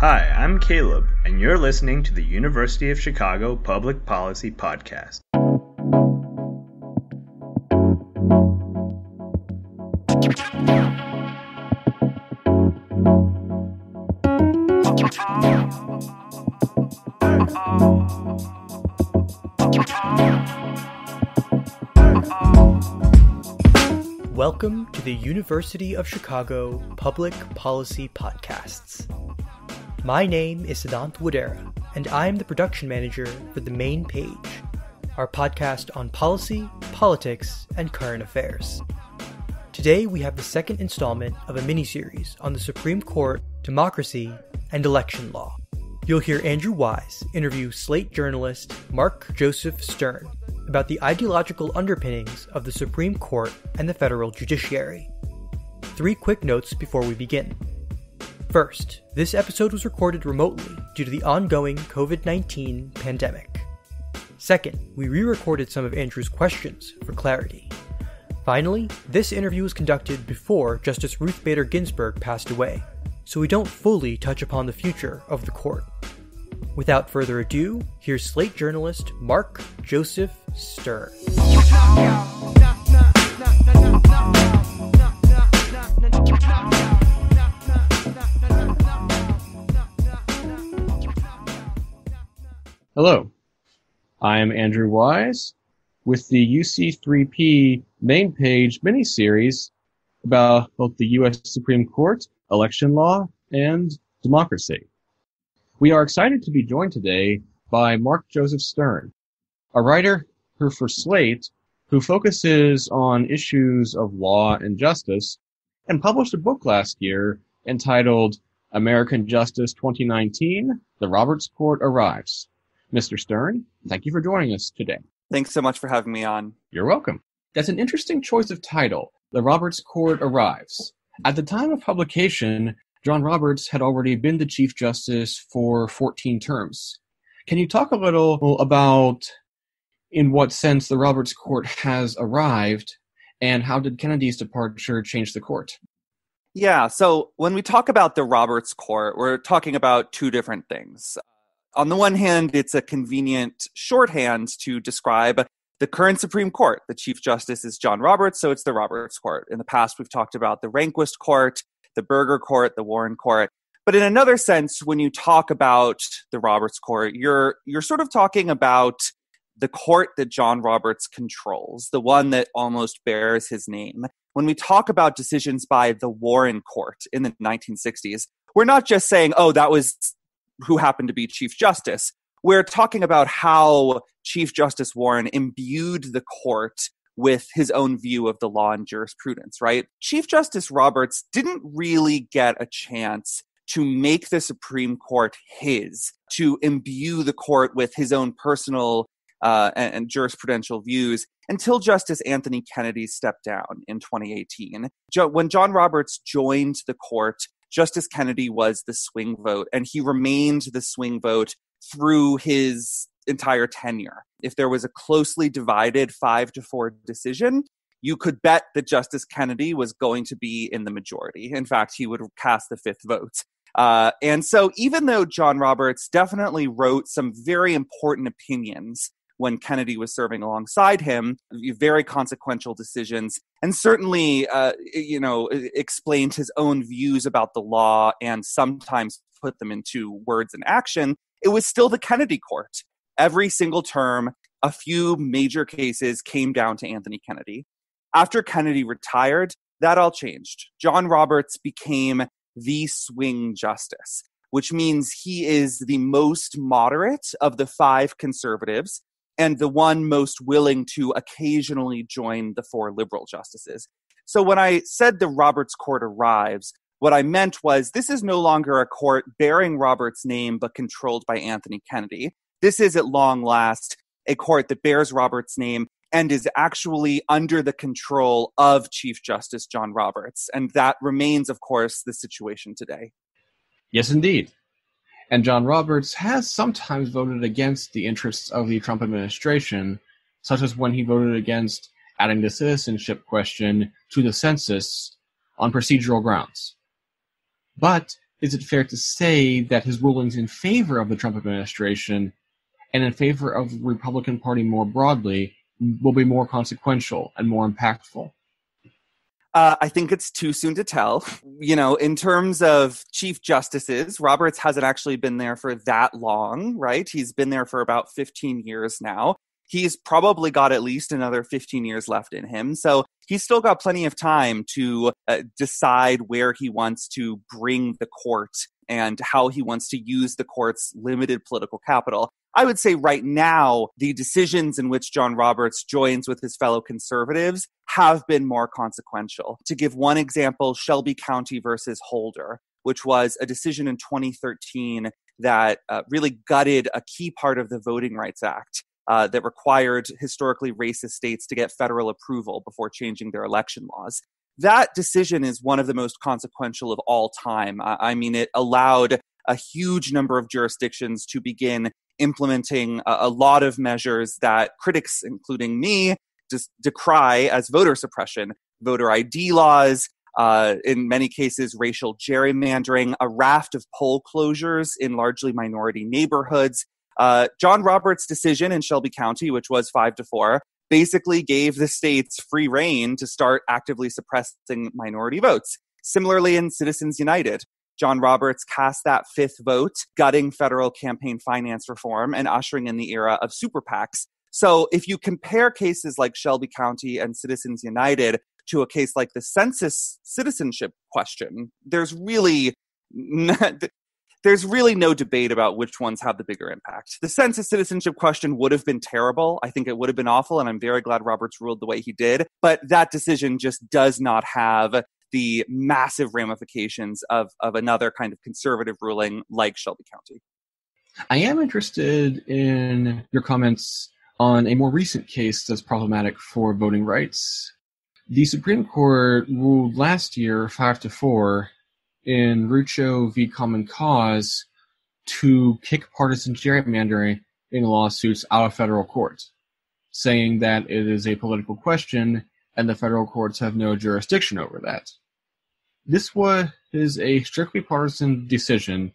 Hi, I'm Caleb, and you're listening to the University of Chicago Public Policy Podcast. Welcome to the University of Chicago Public Policy Podcasts. My name is Siddhant Wadera, and I am the production manager for The Main Page, our podcast on policy, politics, and current affairs. Today we have the second installment of a mini-series on the Supreme Court, democracy, and election law. You'll hear Andrew Weis interview Slate journalist Mark Joseph Stern about the ideological underpinnings of the Supreme Court and the federal judiciary. Three quick notes before we begin. First, this episode was recorded remotely due to the ongoing COVID 19 pandemic. Second, we re recorded some of Andrew's questions for clarity. Finally, this interview was conducted before Justice Ruth Bader Ginsburg passed away, so we don't fully touch upon the future of the court. Without further ado, here's Slate journalist Mark Joseph Stern. Hello, I am Andrew Weis with the UC3P main page mini-series about both the U.S. Supreme Court, election law, and democracy. We are excited to be joined today by Mark Joseph Stern, a writer who for Slate who focuses on issues of law and justice and published a book last year entitled American Justice 2019, The Roberts Court Arrives. Mr. Stern, thank you for joining us today. Thanks so much for having me on. You're welcome. That's an interesting choice of title, The Roberts Court Arrives. At the time of publication, John Roberts had already been the Chief Justice for 14 terms. Can you talk a little about in what sense the Roberts Court has arrived and how did Kennedy's departure change the court? Yeah, so when we talk about the Roberts Court, we're talking about two different things. On the one hand, it's a convenient shorthand to describe the current Supreme Court. The Chief Justice is John Roberts, so it's the Roberts Court. In the past, we've talked about the Rehnquist Court, the Burger Court, the Warren Court. But in another sense, when you talk about the Roberts Court, you're you're sort of talking about the court that John Roberts controls, the one that almost bears his name. When we talk about decisions by the Warren Court in the 1960s, we're not just saying, oh, that was who happened to be Chief Justice. We're talking about how Chief Justice Warren imbued the court with his own view of the law and jurisprudence, right? Chief Justice Roberts didn't really get a chance to make the Supreme Court his, to imbue the court with his own personal uh, and, and, jurisprudential views until Justice Anthony Kennedy stepped down in 2018. Jo- when John Roberts joined the court, Justice Kennedy was the swing vote, and he remained the swing vote through his entire tenure. If there was a closely divided five to four decision, you could bet that Justice Kennedy was going to be in the majority. In fact, he would cast the fifth vote. Uh, and so, even though John Roberts definitely wrote some very important opinions when Kennedy was serving alongside him, very consequential decisions, and certainly, uh, you know, explained his own views about the law and sometimes put them into words and action, it was still the Kennedy court every single term, a few major cases came down to Anthony Kennedy. After Kennedy retired, that all changed. John Roberts became the swing justice, which means he is the most moderate of the five conservatives and the one most willing to occasionally join the four liberal justices. So when I said the Roberts court arrives, what I meant was this is no longer a court bearing Roberts' name but controlled by Anthony Kennedy. This is at long last a court that bears Roberts' name and is actually under the control of Chief Justice John Roberts. And that remains, of course, the situation today. Yes, indeed. And John Roberts has sometimes voted against the interests of the Trump administration, such as when he voted against adding the citizenship question to the census on procedural grounds. But is it fair to say that his rulings in favor of the Trump administration and in favor of the Republican Party more broadly will be more consequential and more impactful? Uh, I think it's too soon to tell. You know, in terms of chief justices, Roberts hasn't actually been there for that long, right? He's been there for about 15 years now. He's probably got at least another 15 years left in him. So he's still got plenty of time to uh, decide where he wants to bring the court and how he wants to use the court's limited political capital. I would say right now, the decisions in which John Roberts joins with his fellow conservatives have been more consequential. To give one example, Shelby County versus Holder, which was a decision in 2013 that uh, really gutted a key part of the Voting Rights Act. Uh, that required historically racist states to get federal approval before changing their election laws that decision is one of the most consequential of all time. I mean, it allowed a huge number of jurisdictions to begin implementing a, a lot of measures that critics, including me, just decry as voter suppression, voter ID laws, uh, in many cases, racial gerrymandering, a raft of poll closures in largely minority neighborhoods. Uh, John Roberts' decision in Shelby County, which was five to four, basically gave the states free rein to start actively suppressing minority votes. Similarly, in Citizens United, John Roberts cast that fifth vote, gutting federal campaign finance reform and ushering in the era of super PACs. So, if you compare cases like Shelby County and Citizens United to a case like the census citizenship question, there's really there's really no debate about which ones have the bigger impact. The census citizenship question would have been terrible. I think it would have been awful, and I'm very glad Roberts ruled the way he did. But that decision just does not have the massive ramifications of, of another kind of conservative ruling like Shelby County. I am interested in your comments on a more recent case that's problematic for voting rights. The Supreme Court ruled last year, 5 to 4, in Rucho v. Common Cause to kick partisan gerrymandering in lawsuits out of federal courts, saying that it is a political question and the federal courts have no jurisdiction over that. This was a strictly partisan decision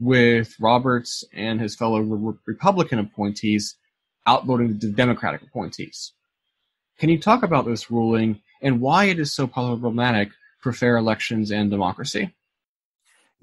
with Roberts and his fellow re- Republican appointees outvoting the Democratic appointees. Can you talk about this ruling and why it is so problematic for fair elections and democracy?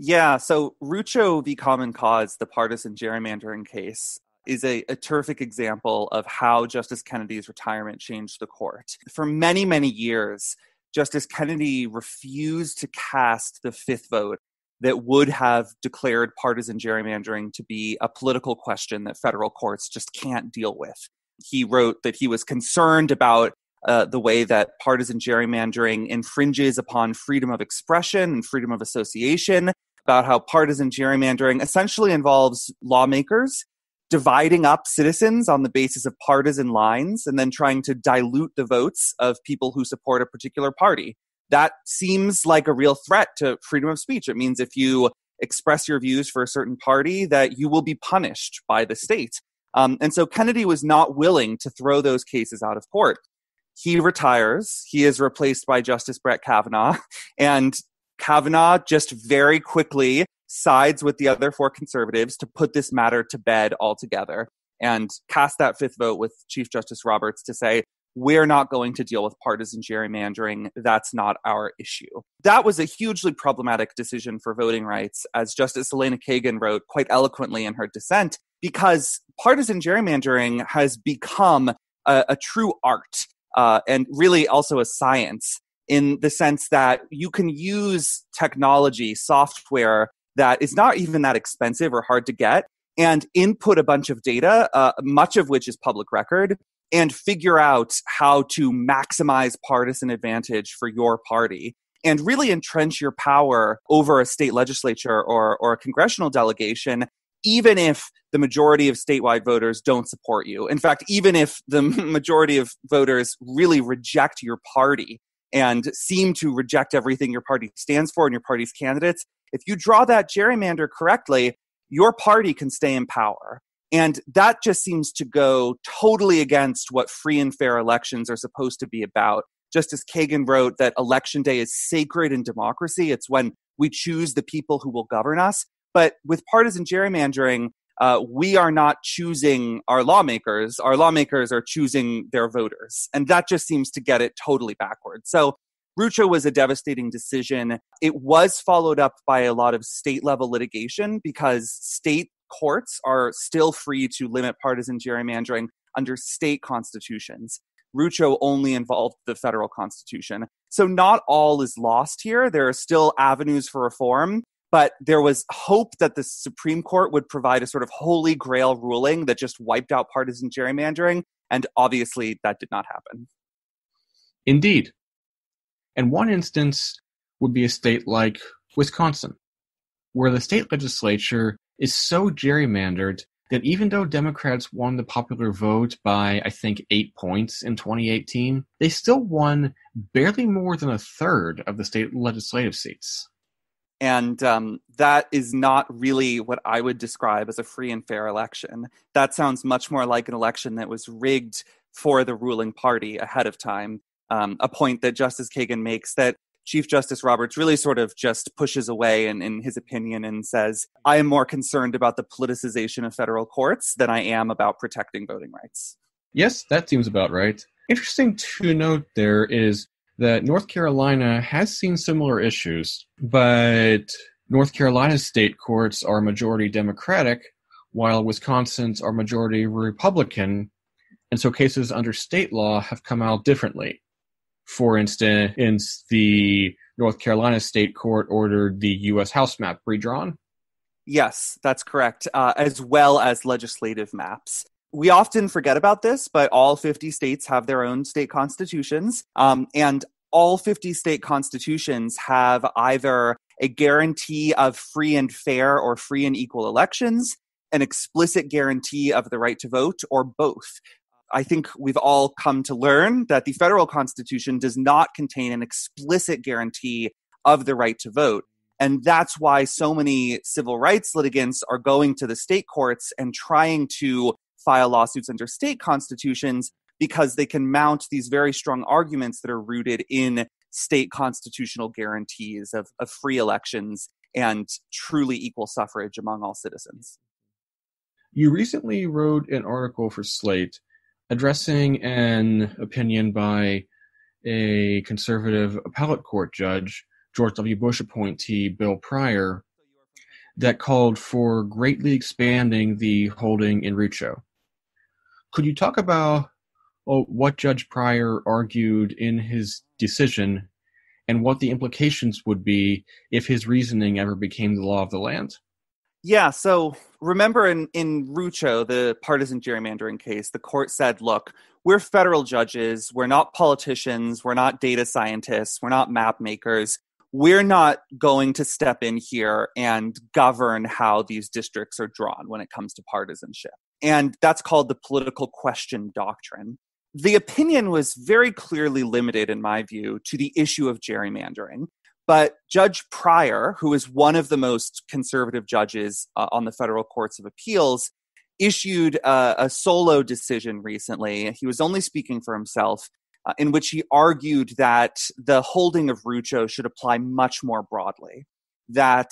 Yeah, so Rucho v. Common Cause, the partisan gerrymandering case, is a, a, terrific example of how Justice Kennedy's retirement changed the court. For many, many years, Justice Kennedy refused to cast the fifth vote that would have declared partisan gerrymandering to be a political question that federal courts just can't deal with. He wrote that he was concerned about uh, the way that partisan gerrymandering infringes upon freedom of expression and freedom of association, about how partisan gerrymandering essentially involves lawmakers dividing up citizens on the basis of partisan lines and then trying to dilute the votes of people who support a particular party. That seems like a real threat to freedom of speech. It means if you express your views for a certain party, that you will be punished by the state. Um, and so Kennedy was not willing to throw those cases out of court. He retires. He is replaced by Justice Brett Kavanaugh. And Kavanaugh just very quickly sides with the other four conservatives to put this matter to bed altogether and cast that fifth vote with Chief Justice Roberts to say, we're not going to deal with partisan gerrymandering. That's not our issue. That was a hugely problematic decision for voting rights, as Justice Elena Kagan wrote quite eloquently in her dissent, because partisan gerrymandering has become a, a true art uh, and really also a science in the sense that you can use technology, software that is not even that expensive or hard to get, and input a bunch of data, uh, much of which is public record, and figure out how to maximize partisan advantage for your party and really entrench your power over a state legislature or, or a congressional delegation, even if the majority of statewide voters don't support you. In fact, even if the majority of voters really reject your party and seem to reject everything your party stands for and your party's candidates, if you draw that gerrymander correctly, your party can stay in power. And that just seems to go totally against what free and fair elections are supposed to be about. Justice Kagan wrote that election day is sacred in democracy. It's when We choose the people who will govern us. But with partisan gerrymandering, uh, we are not choosing our lawmakers. Our lawmakers are choosing their voters. And that just seems to get it totally backwards. So Rucho was a devastating decision. It was followed up by a lot of state level litigation because state courts are still free to limit partisan gerrymandering under state constitutions. Rucho only involved the federal constitution. So not all is lost here. There are still avenues for reform, but there was hope that the Supreme Court would provide a sort of holy grail ruling that just wiped out partisan gerrymandering. And obviously, that did not happen. Indeed. And one instance would be a state like Wisconsin, where the state legislature is so gerrymandered that even though Democrats won the popular vote by, I think, eight points in 2018, they still won barely more than a third of the state legislative seats. And um, that is not really what I would describe as a free and fair election. That sounds much more like an election that was rigged for the ruling party ahead of time. Um, a point that Justice Kagan makes that Chief Justice Roberts really sort of just pushes away in, in his opinion and says, I am more concerned about the politicization of federal courts than I am about protecting voting rights. Yes, that seems about right. Interesting to note there is that North Carolina has seen similar issues, but North Carolina's state courts are majority Democratic, while Wisconsin's are majority Republican, and so cases under state law have come out differently. For instance, the North Carolina state court ordered the U.S. House map redrawn. Yes, that's correct, uh, as well as legislative maps. We often forget about this, but all 50 states have their own state constitutions. Um, and all 50 state constitutions have either a guarantee of free and fair or free and equal elections, an explicit guarantee of the right to vote, or both. I think we've all come to learn that the federal constitution does not contain an explicit guarantee of the right to vote. And that's why so many civil rights litigants are going to the state courts and trying to file lawsuits under state constitutions because they can mount these very strong arguments that are rooted in state constitutional guarantees of, of free elections and truly equal suffrage among all citizens. You recently wrote an article for Slate addressing an opinion by a conservative appellate court judge, George W. Bush appointee Bill Pryor, that called for greatly expanding the holding in Rucho. Could you talk about well, what Judge Pryor argued in his decision and what the implications would be if his reasoning ever became the law of the land? Yeah, so remember in, in Rucho, the partisan gerrymandering case, the court said, look, we're federal judges, we're not politicians, we're not data scientists, we're not map makers. We're not going to step in here and govern how these districts are drawn when it comes to partisanship. And that's called the political question doctrine. The opinion was very clearly limited, in my view, to the issue of gerrymandering. But Judge Pryor, who is one of the most conservative judges uh, on the federal courts of appeals, issued uh, a solo decision recently. He was only speaking for himself, uh, in which he argued that the holding of Rucho should apply much more broadly. That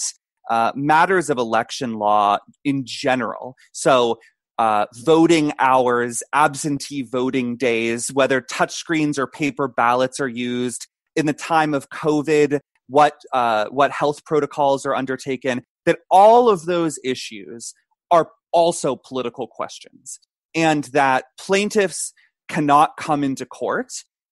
uh, matters of election law in general, so uh, voting hours, absentee voting days, whether touchscreens or paper ballots are used, in the time of COVID, what uh, what health protocols are undertaken that all of those issues are also political questions. And that plaintiffs cannot come into court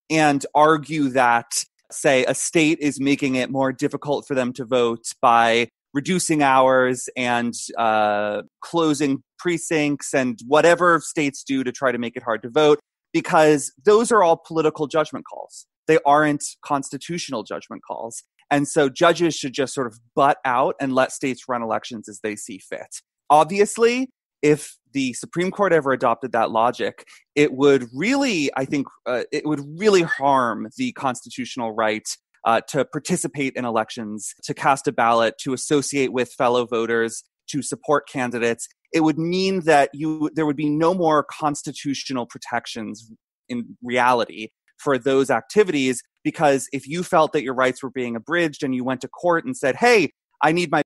and argue that say a state is making it more difficult for them to vote by reducing hours and uh, closing precincts and whatever states do to try to make it hard to vote because those are all political judgment calls they aren't constitutional judgment calls and so judges should just sort of butt out and let states run elections as they see fit. Obviously, if the Supreme Court ever adopted that logic, it would really, I think, uh, it would really harm the constitutional right uh, to participate in elections, to cast a ballot, to associate with fellow voters, to support candidates. It would mean that you there would be no more constitutional protections in reality for those activities because if you felt that your rights were being abridged and you went to court and said, hey, I need my